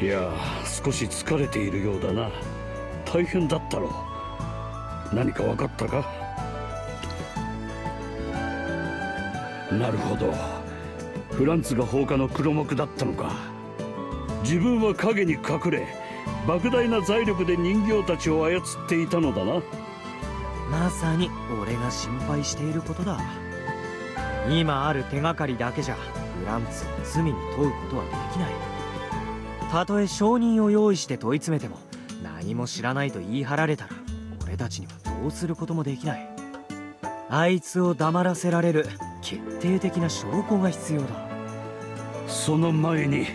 いや少し疲れているようだな。大変だったろう。何か分かったか？なるほど。フランツが放火の黒幕だったのか。自分は影に隠れ莫大な財力で人形たちを操っていたのだな。まさに俺が心配していることだ。今ある手がかりだけじゃフランツを罪に問うことはできない。たとえ証人を用意して問い詰めても何も知らないと言い張られたら俺たちにはどうすることもできない。あいつを黙らせられる決定的な証拠が必要だ。その前に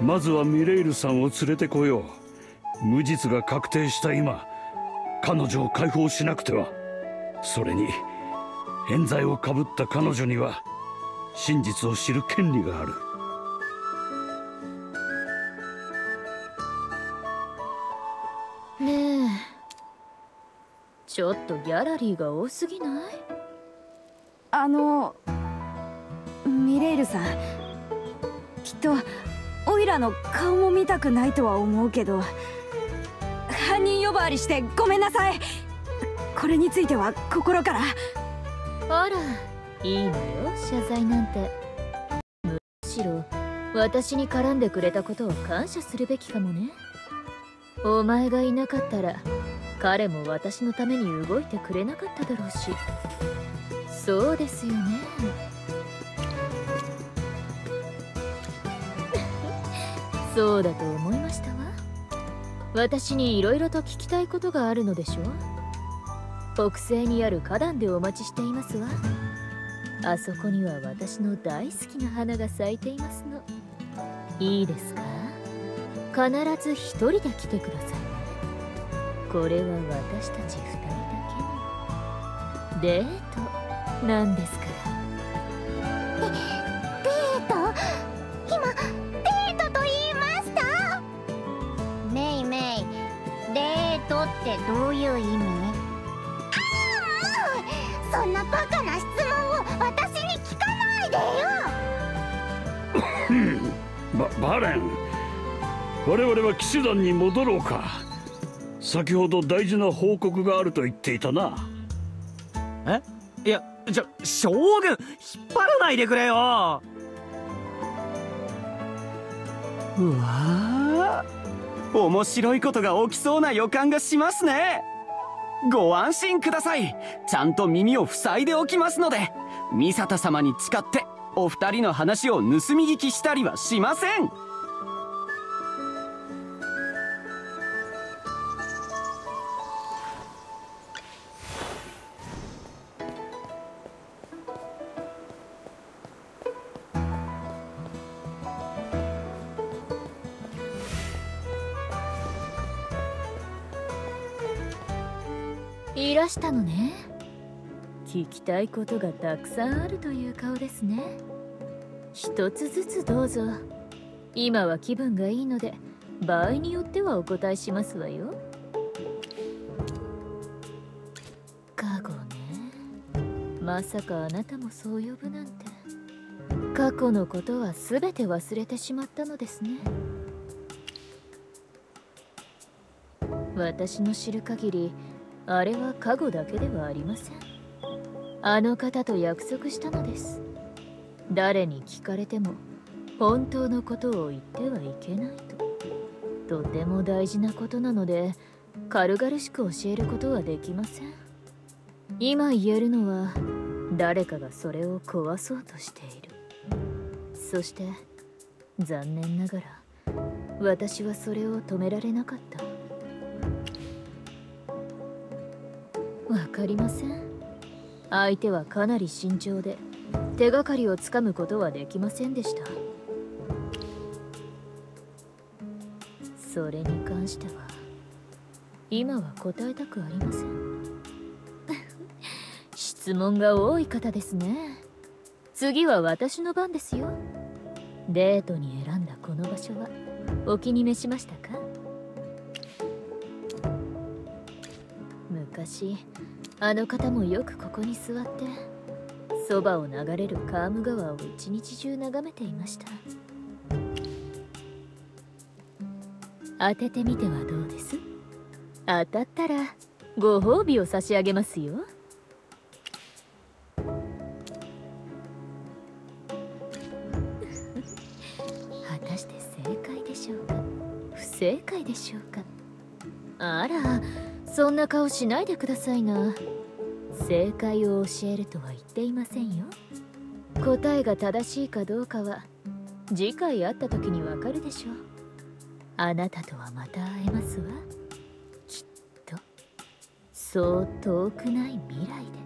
まずはミレイルさんを連れてこよう。無実が確定した今彼女を解放しなくては。それに冤罪をかぶった彼女には真実を知る権利がある。ちょっとギャラリーが多すぎない？あのミレイルさん。きっとオイラの顔も見たくないとは思うけど犯人呼ばわりしてごめんなさい。これについては心から。あらいいのよ謝罪なんて。むしろ私に絡んでくれたことを感謝するべきかもね。お前がいなかったら彼も私のために動いてくれなかっただろうし。そうですよね。そうだと思いましたわ。私に色々と聞きたいことがあるのでしょう。北西にある花壇でお待ちしていますわ。あそこには私の大好きな花が咲いていますの。いいですか？必ず一人で来てください。これは私たち二人だけのデート？なんですからデート今デートと言いましたメイメイデートってどういう意味？ああもうそんなバカな質問を私に聞かないでよ。ババレン。我々は騎士団に戻ろうか。先ほど大事な報告があると言っていたな。え？いやじゃ将軍引っ張らないでくれよ。うわー。面白いことが起きそうな予感がしますね。ご安心ください。ちゃんと耳を塞いでおきますので。ミサタ様に誓ってお二人の話を盗み聞きしたりはしませんいらしたのね。聞きたいことがたくさんあるという顔ですね。一つずつどうぞ。今は気分がいいので場合によってはお答えしますわよ。カゴね。まさかあなたもそう呼ぶなんて。過去のことは全て忘れてしまったのですね。私の知る限りあれは加護だけではありません。あの方と約束したのです。誰に聞かれても本当のことを言ってはいけないと。とても大事なことなので軽々しく教えることはできません。今言えるのは誰かがそれを壊そうとしている。そして残念ながら私はそれを止められなかった。わかりません。相手はかなり慎重で手がかりをつかむことはできませんでした。それに関しては今は答えたくありません。質問が多い方ですね。次は私の番ですよ。デートに選んだこの場所はお気に召しましたか？昔あの方もよくここに座ってそばを流れるカーム川を一日中眺めていました。当ててみてはどうです？当たったらご褒美を差し上げますよ。果たして正解でしょうか？不正解でしょうか？あらそんな顔しないでくださいな。正解を教えるとは言っていませんよ。答えが正しいかどうかは次回会った時にわかるでしょう。あなたとはまた会えますわ。きっと。そう遠くない未来で。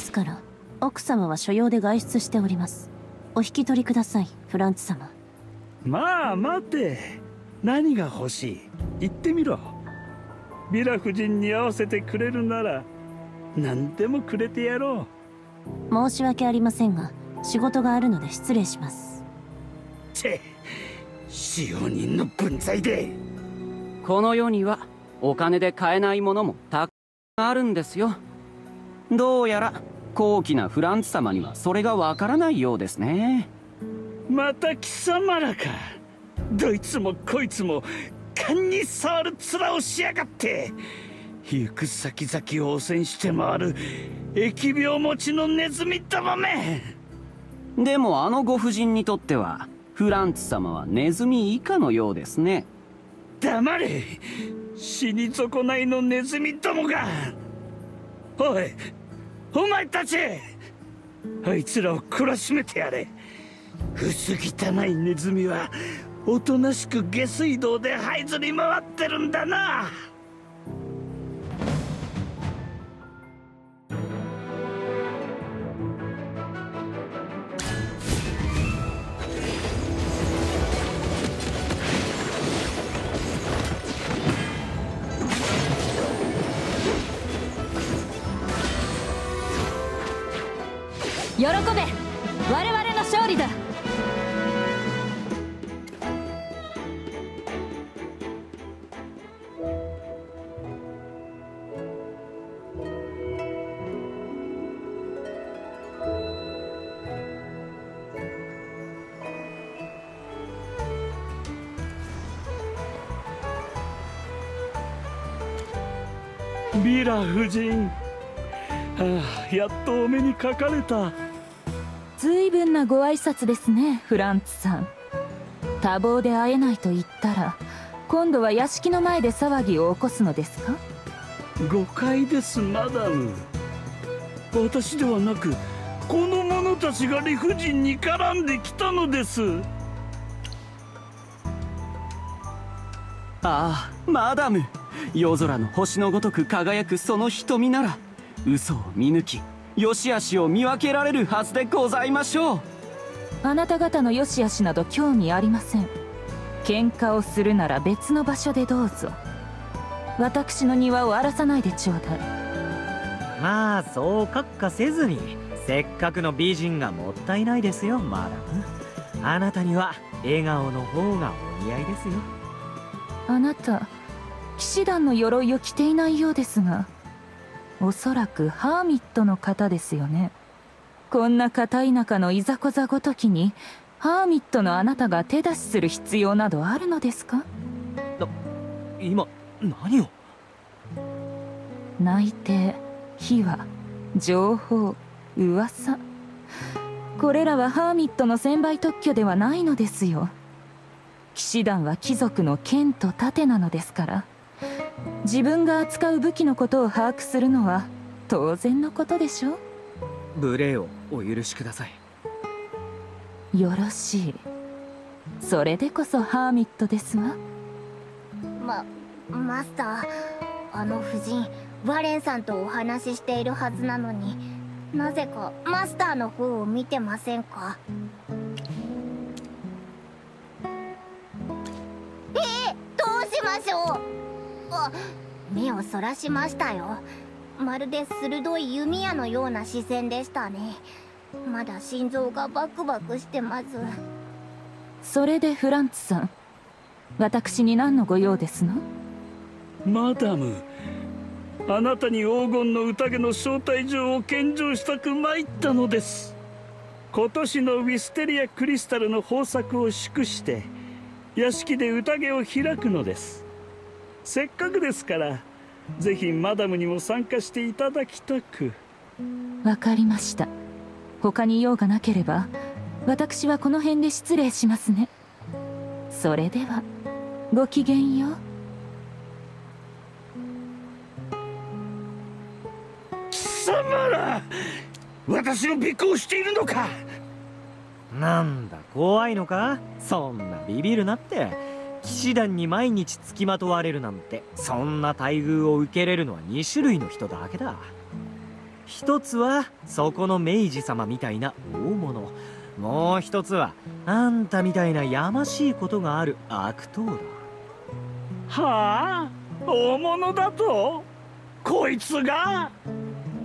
ですから奥様は所用で外出しております。お引き取りくださいフランツ様。まあ待て。何が欲しい？言ってみろ。ビラ夫人に合わせてくれるなら何でもくれてやろ申し訳ありませんが仕事があるので失礼します。うて使用人の分際で。この世にはお金で買えないものもたくさんあるんですよどうやら高貴なフランツ様にはそれがわからないようですね。また貴様らか。どいつもこいつも勘に触る面をしやがって。行く先々を汚染して回る。疫病持ちのネズミどもめ。でもあのご婦人にとってはフランツ様はネズミ以下のようですね。黙れ。死に損ないのネズミどもが。おいお前たちあいつらを懲らしめてやれ。薄汚いネズミはおとなしく下水道で這いずり回ってるんだな。喜べ。我々の勝利だ。ビラ夫人。ああやっとお目にかかれた。随分なご挨拶ですねフランツさん。多忙で会えないと言ったら今度は屋敷の前で騒ぎを起こすのですか？誤解ですマダム。私ではなくこの者たちが理不尽に絡んできたのです。ああマダム。夜空の星のごとく輝くその瞳なら嘘を見抜き良し悪しを見分けられるはずでございましょう。あなた方の良し悪しなど興味ありません。喧嘩をするなら別の場所でどうぞ。私の庭を荒らさないでちょうだい。まあそう閣下せずにせっかくの美人がもったいないですよマダム。あなたには笑顔の方がお似合いですよ。あなた騎士団の鎧を着ていないようですがおそらくハーミットの方ですよね。こんな片田舎のいざこざごときにハーミットのあなたが手出しする必要などあるのですか？今何を？内定秘話情報噂。これらはハーミットの専売特許ではないのですよ。騎士団は貴族の剣と盾なのですから自分が扱う武器のことを把握するのは当然のことでしょ無礼をお許しください。よろしい。それでこそハーミットですわ。まマスターあの夫人ワレンさんとお話ししているはずなのになぜかマスターの方を見てませんか？えー、どうしましょう？あ目をそらしましたよ。まるで鋭い弓矢のような視線でしたね。まだ心臓がバクバクしてます。それでフランツさん私に何のご用ですの？マダムあなたに黄金の宴の招待状を献上したく参ったのです。今年のウィステリアクリスタルの豊作を祝して屋敷で宴を開くのですせっかくですからぜひマダムにも参加していただきたく。わかりました。他に用がなければ私はこの辺で失礼しますね。それではごきげんよう。貴様ら私を尾行しているのか。なんだ怖いのか？そんなビビるなって騎士団に毎日付きまとわれるなんてそんな待遇を受けれるのは2種類の人だけだ。一つはそこの明治様みたいな大物。もう一つはあんたみたいなやましいことがある悪党だ。はあ大物だと？こいつが？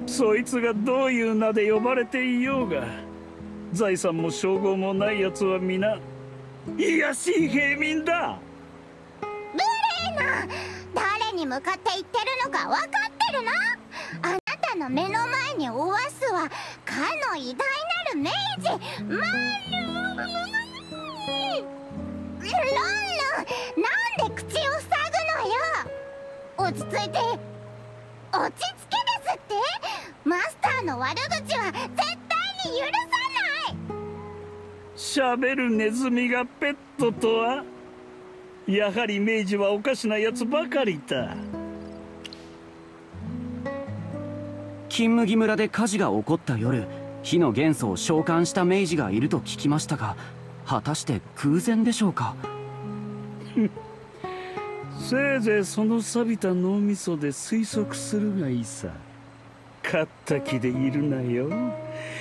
そいつがどういう名で呼ばれていようが財産も称号もない奴は皆卑しい平民だ。誰に向かって言ってるのか分かってるなあなたの目の前におわすはかの偉大なる明治。マルロンロン。なんで口を塞ぐのよ？落ち着いて。落ち着けですって？マスターの悪口は絶対に許さない。喋るネズミがペットとは？やはり明治はおかしな奴ばかりだ。金麦村で火事が起こった夜火の元素を召喚した明治がいると聞きましたが果たして空前でしょうか？せいぜいその錆びた脳みそで推測するがいいさ。勝った気でいるなよ。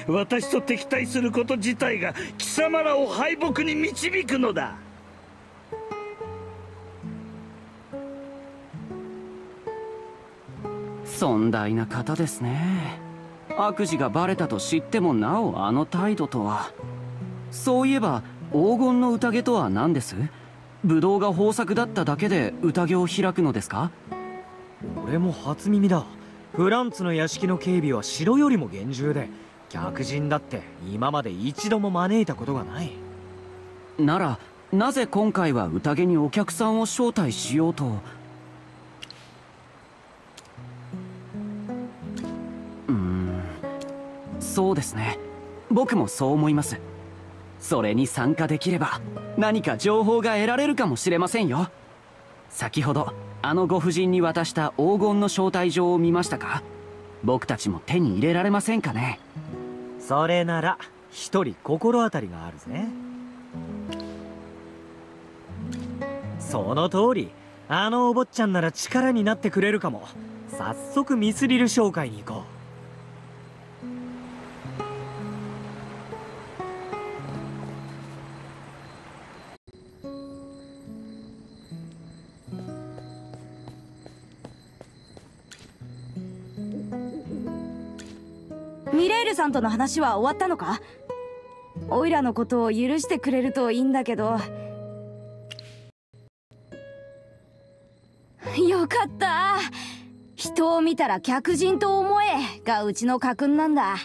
私と敵対すること自体が貴様らを敗北に導くのだ尊大な方ですね。悪事がバレたと知ってもなおあの態度とは。そういえば黄金の宴とは何です？ブドウが豊作だっただけで宴を開くのですか？俺も初耳だ。フランツの屋敷の警備は城よりも厳重で客人だって今まで一度も招いたことがない。ならなぜ今回は宴にお客さんを招待しようとそうですね。僕もそう思います。それに参加できれば何か情報が得られるかもしれませんよ。先ほどあのご婦人に渡した黄金の招待状を見ましたか？僕たちも手に入れられませんかね？それなら一人心当たりがあるぜ。その通りあのお坊ちゃんなら力になってくれるかも。早速ミスリル紹介に行こう。ルさんとの話は終わったのか？オイラのことを許してくれるといいんだけど。よかった。人を見たら客人と思えがうちの家訓なんだ。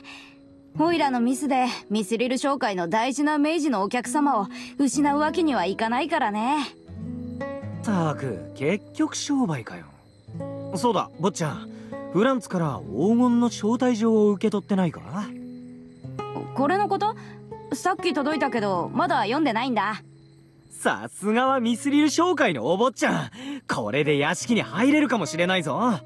オイラのミスでミスリル商会の大事な明治のお客様を失うわけにはいかないからね。たく結局商売かよ。そうだ坊ちゃん。フランツから黄金の招待状を受け取ってないか？これのこと？さっき届いたけどまだ読んでないんだ。さすがはミスリル商会のお坊ちゃん。これで屋敷に入れるかもしれないぞ。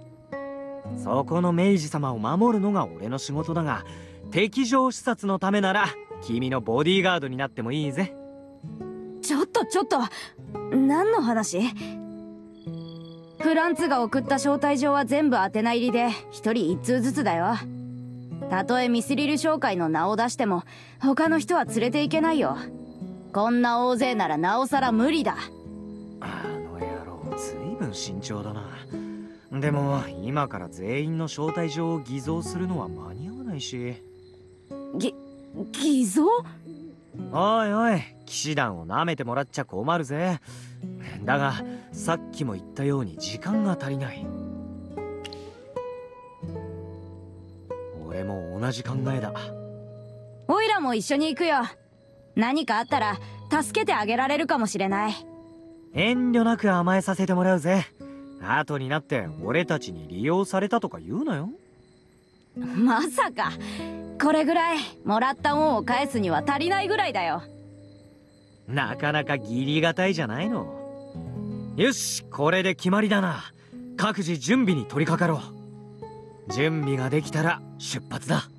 そこの明治様を守るのが俺の仕事だが敵情視察のためなら君のボディーガードになってもいいぜ。ちょっとちょっと何の話？フランツが送った招待状は全部宛名入りで一人一通ずつだよ。たとえミスリル商会の名を出しても他の人は連れていけないよ。こんな大勢ならなおさら無理だ。あの野郎ずいぶん慎重だな。でも今から全員の招待状を偽造するのは間に合わないし。ぎ偽造？おいおい騎士団を舐めてもらっちゃ困るぜ。だがさっきも言ったように時間が足りない。俺も同じ考えだ。おいらも一緒に行くよ。何かあったら助けてあげられるかもしれない。遠慮なく甘えさせてもらうぜ。後になって俺たちに利用されたとか言うなよ。まさかこれぐらいもらった恩を返すには足りないぐらいだよなかなかギリがたいじゃないの。よしこれで決まりだな。各自準備に取り掛かろう。準備ができたら出発だ。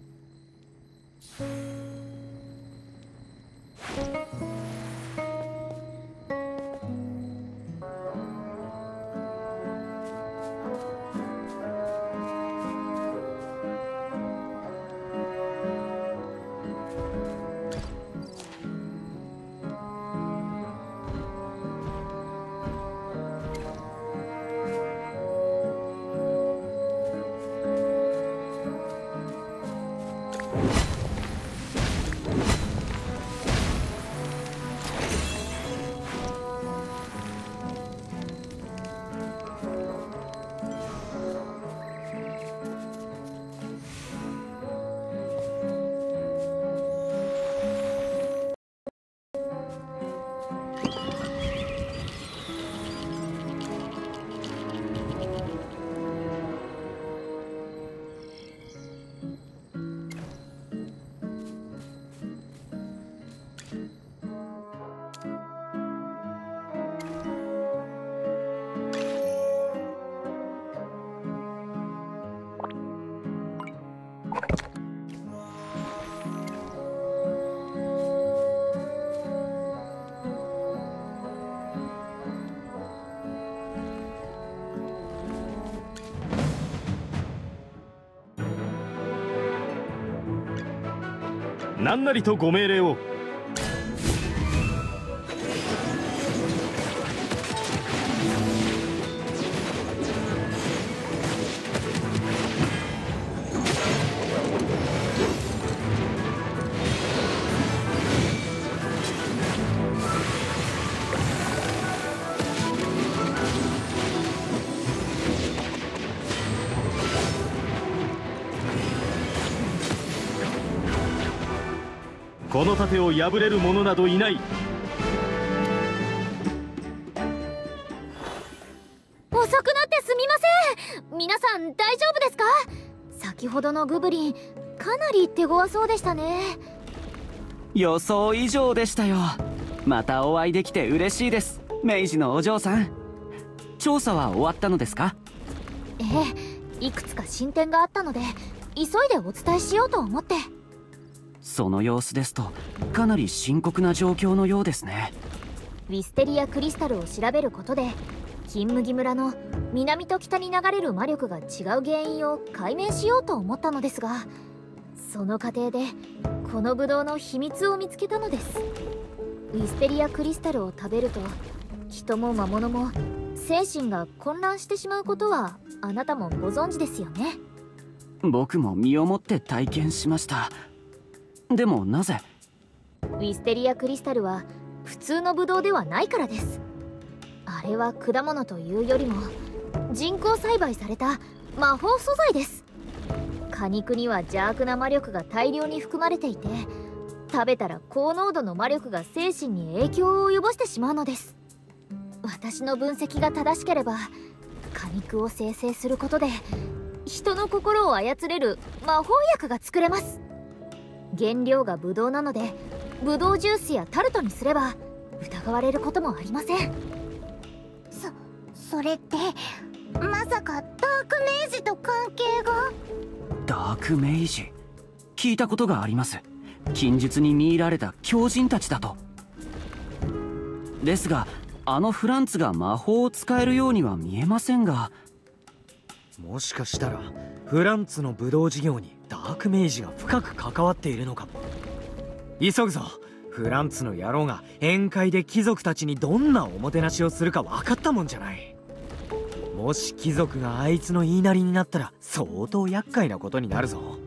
何なりとご命令を。この盾を破れる者などいない。遅くなってすみません。皆さん大丈夫ですか？先ほどのグブリンかなり手強そうでしたね。予想以上でしたよ。またお会いできて嬉しいです。明治のお嬢さん。調査は終わったのですか？ええいくつか進展があったので急いでお伝えしようと思ってその様子ですとかなり深刻な状況のようですね。ウィステリアクリスタルを調べることで金麦村の南と北に流れる魔力が違う原因を解明しようと思ったのですがその過程でこのブドウの秘密を見つけたのです。ウィステリアクリスタルを食べると人も魔物も精神が混乱してしまうことはあなたもご存知ですよね。僕も身をもって体験しましたでもなぜ？ウィステリアクリスタルは普通のブドウではないからです。あれは果物というよりも人工栽培された魔法素材です。果肉には邪悪な魔力が大量に含まれていて食べたら高濃度の魔力が精神に影響を及ぼしてしまうのです。私の分析が正しければ果肉を生成することで人の心を操れる魔法薬が作れます。原料がブドウなのでブドウジュースやタルトにすれば疑われることもありません。そそれってまさかダークメイジと関係が？ダークメイジ聞いたことがあります。禁術に見入られた狂人たちだと。ですがあのフランツが魔法を使えるようには見えませんが。もしかしたらフランツのブドウ事業にダークメイジが深く関わっているのか。急ぐぞ。フランツの野郎が宴会で貴族たちにどんなおもてなしをするか分かったもんじゃない。もし貴族があいつの言いなりになったら相当厄介なことになるぞ。